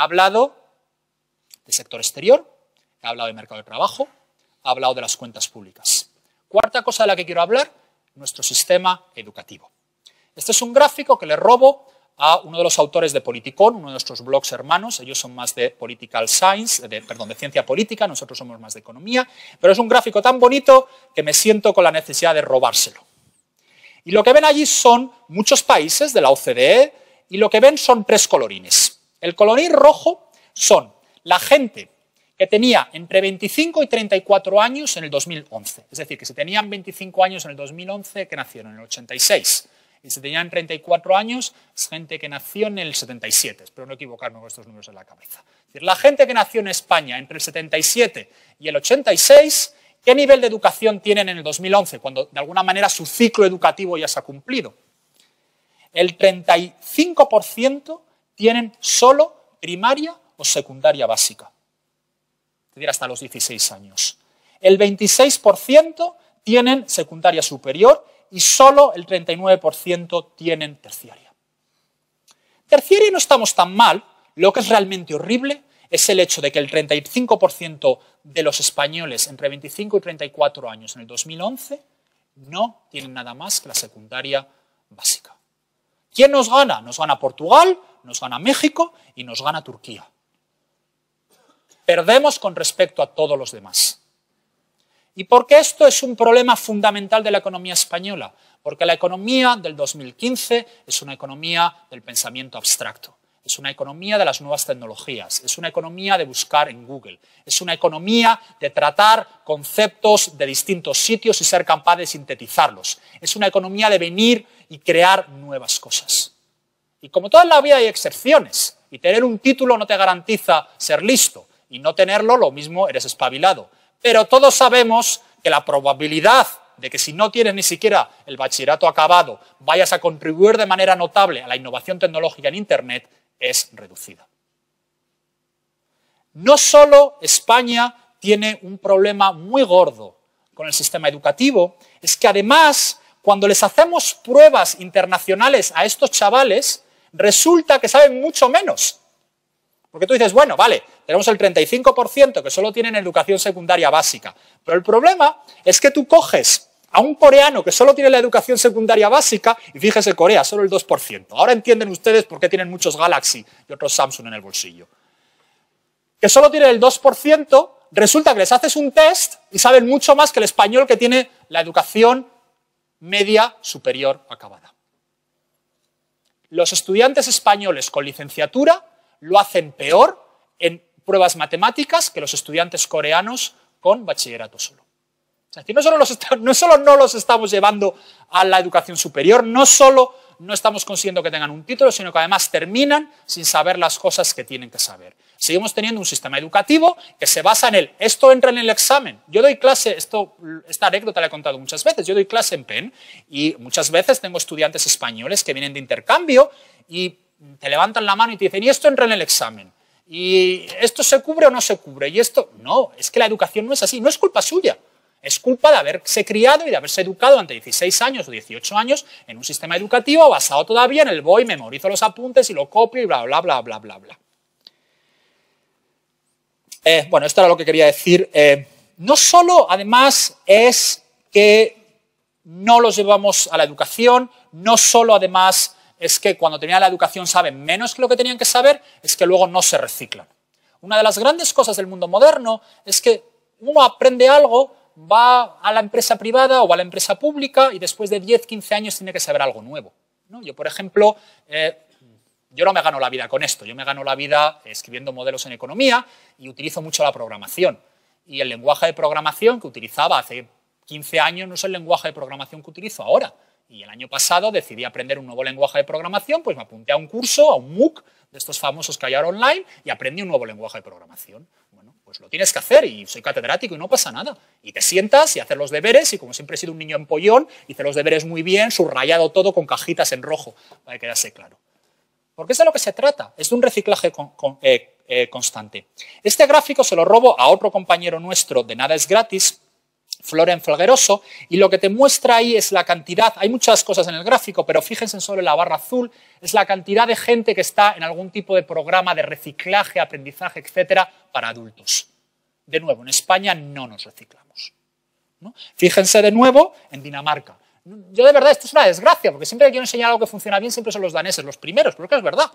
Ha hablado del sector exterior, ha hablado del mercado de trabajo, ha hablado de las cuentas públicas. Cuarta cosa de la que quiero hablar, nuestro sistema educativo. Este es un gráfico que le robo a uno de los autores de Politicon, uno de nuestros blogs hermanos, ellos son más de political science, de, perdón, de ciencia política, nosotros somos más de economía, pero es un gráfico tan bonito que me siento con la necesidad de robárselo. Y lo que ven allí son muchos países de la OCDE y lo que ven son tres colorines. El colorín rojo son la gente que tenía entre 25 y 34 años en el 2011. Es decir, que si tenían 25 años en el 2011, que nacieron en el 86 y si tenían 34 años, es gente que nació en el 77, espero no equivocarme con estos números en la cabeza. Es decir, la gente que nació en España entre el 77 y el 86, ¿qué nivel de educación tienen en el 2011, cuando de alguna manera su ciclo educativo ya se ha cumplido? El 35% tienen solo primaria o secundaria básica, es decir, hasta los 16 años. El 26% tienen secundaria superior y solo el 39% tienen terciaria. Terciaria no estamos tan mal, lo que es realmente horrible es el hecho de que el 35% de los españoles entre 25 y 34 años en el 2011 no tienen nada más que la secundaria básica. ¿Quién nos gana? Nos gana Portugal, nos gana México y nos gana Turquía. Perdemos con respecto a todos los demás. ¿Y por qué esto es un problema fundamental de la economía española? Porque la economía del 2015 es una economía del pensamiento abstracto, es una economía de las nuevas tecnologías, es una economía de buscar en Google, es una economía de tratar conceptos de distintos sitios y ser capaz de sintetizarlos, es una economía de venir y crear nuevas cosas. Y como toda la vida hay excepciones, y tener un título no te garantiza ser listo, y no tenerlo lo mismo eres espabilado. Pero todos sabemos que la probabilidad de que si no tienes ni siquiera el bachillerato acabado vayas a contribuir de manera notable a la innovación tecnológica en Internet es reducida. No solo España tiene un problema muy gordo con el sistema educativo, es que además cuando les hacemos pruebas internacionales a estos chavales, resulta que saben mucho menos. Porque tú dices, bueno, vale, tenemos el 35% que solo tienen educación secundaria básica. Pero el problema es que tú coges a un coreano que solo tiene la educación secundaria básica, y fíjese Corea, solo el 2%. Ahora entienden ustedes por qué tienen muchos Galaxy y otros Samsung en el bolsillo. Que solo tiene el 2%, resulta que les haces un test y saben mucho más que el español que tiene la educación media superior acabada. Los estudiantes españoles con licenciatura lo hacen peor en pruebas matemáticas que los estudiantes coreanos con bachillerato solo. no solo, no solo no los estamos llevando a la educación superior, no solo no estamos consiguiendo que tengan un título, sino que además terminan sin saber las cosas que tienen que saber. Seguimos teniendo un sistema educativo que se basa en el, esto entra en el examen. Yo doy clase, esto, esta anécdota la he contado muchas veces, yo doy clase en PEN y muchas veces tengo estudiantes españoles que vienen de intercambio y te levantan la mano y te dicen, y esto entra en el examen, y esto se cubre o no se cubre, y esto, no, es que la educación no es así, no es culpa suya, es culpa de haberse criado y de haberse educado ante 16 años o 18 años en un sistema educativo basado todavía en el voy, memorizo los apuntes y lo copio y bla, bla, bla, bla, bla, bla. Eh, bueno, esto era lo que quería decir. Eh, no solo, además, es que no los llevamos a la educación, no solo, además, es que cuando tenían la educación saben menos que lo que tenían que saber, es que luego no se reciclan. Una de las grandes cosas del mundo moderno es que uno aprende algo, va a la empresa privada o a la empresa pública y después de 10, 15 años tiene que saber algo nuevo. Yo, por ejemplo, eh, yo no me gano la vida con esto, yo me gano la vida escribiendo modelos en economía y utilizo mucho la programación. Y el lenguaje de programación que utilizaba hace 15 años no es el lenguaje de programación que utilizo ahora. Y el año pasado decidí aprender un nuevo lenguaje de programación, pues me apunté a un curso, a un MOOC, de estos famosos que hay ahora online, y aprendí un nuevo lenguaje de programación. Bueno, pues lo tienes que hacer y soy catedrático y no pasa nada. Y te sientas y haces los deberes y como siempre he sido un niño empollón, hice los deberes muy bien, subrayado todo con cajitas en rojo, para que quedase claro. Porque es de lo que se trata, es de un reciclaje eh, eh, constante. Este gráfico se lo robo a otro compañero nuestro de Nada es Gratis, Floren Felgueroso, y lo que te muestra ahí es la cantidad, hay muchas cosas en el gráfico, pero fíjense solo en la barra azul, es la cantidad de gente que está en algún tipo de programa de reciclaje, aprendizaje, etcétera, para adultos. De nuevo, en España no nos reciclamos. Fíjense de nuevo en Dinamarca. Yo de verdad, esto es una desgracia, porque siempre que quiero enseñar algo que funciona bien, siempre son los daneses, los primeros, pero que es verdad.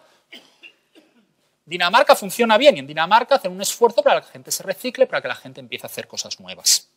Dinamarca funciona bien y en Dinamarca hacen un esfuerzo para que la gente se recicle, para que la gente empiece a hacer cosas nuevas.